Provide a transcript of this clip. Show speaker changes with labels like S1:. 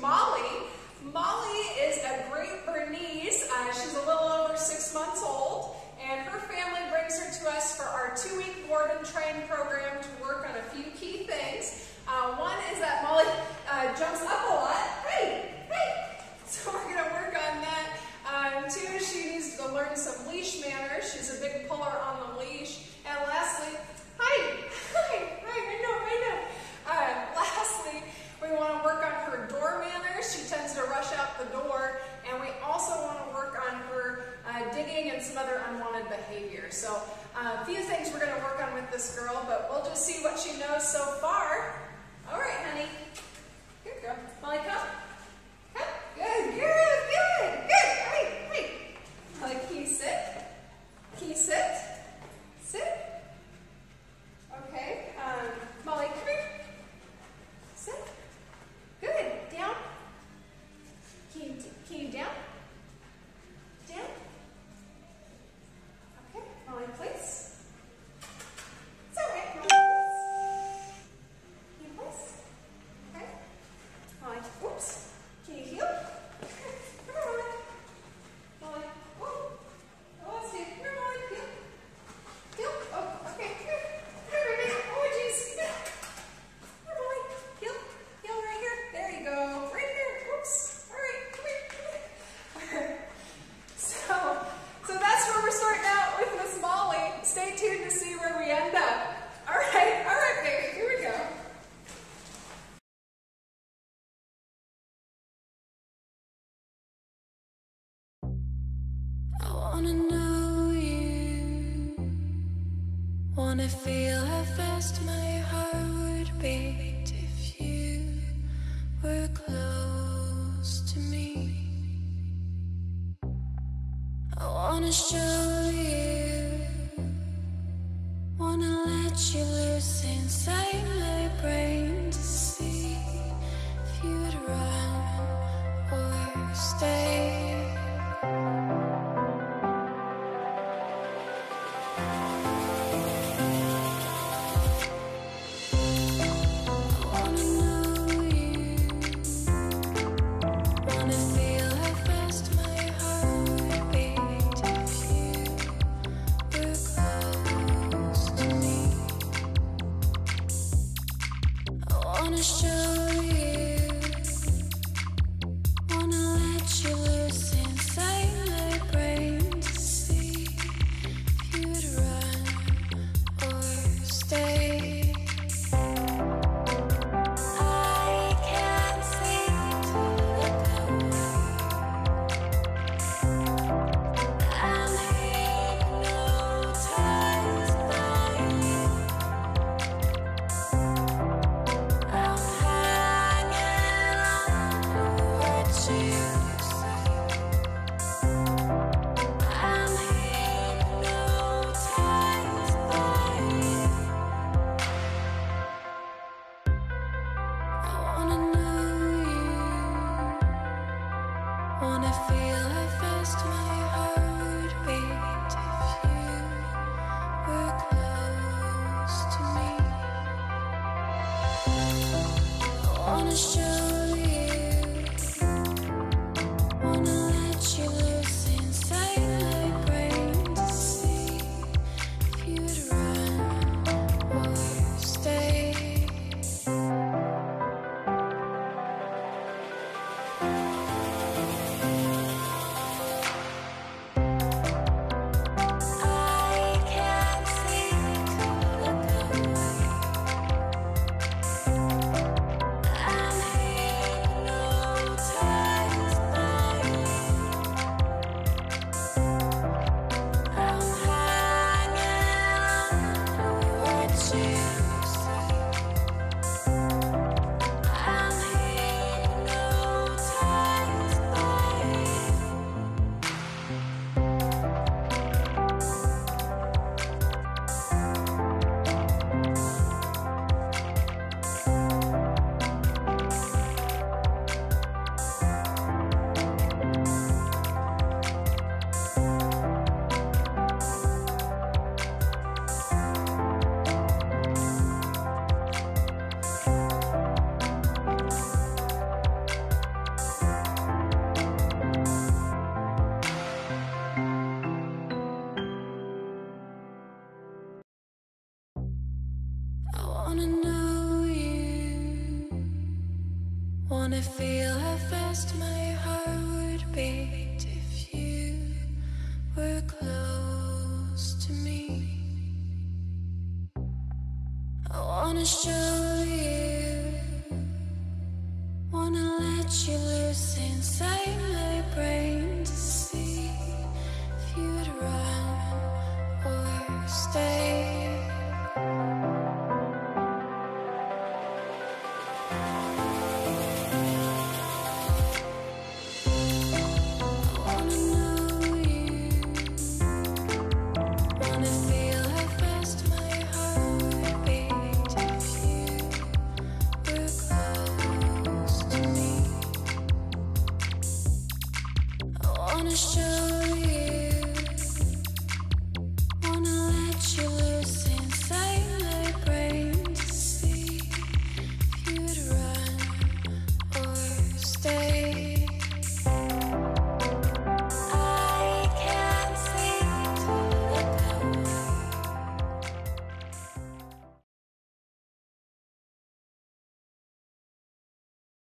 S1: Molly. Molly is a Great Bernese. Uh, she's a little over six months old, and her family brings her to us for our two-week board and train program to work on a few key things. Uh, A few things we're going to work on with this girl, but we'll just see what she knows so far. All right, honey. Here, girl. Molly,
S2: come. Wanna feel how fast my heart would beat if you were close to me. I wanna show you, wanna let you loose inside my brain to see if you'd run or stay. Hallelujah. wanna know you. Wanna feel how fast my heart would beat if you were close to me. I wanna show you. Wanna let you loose inside my brain to see if you'd run or stay.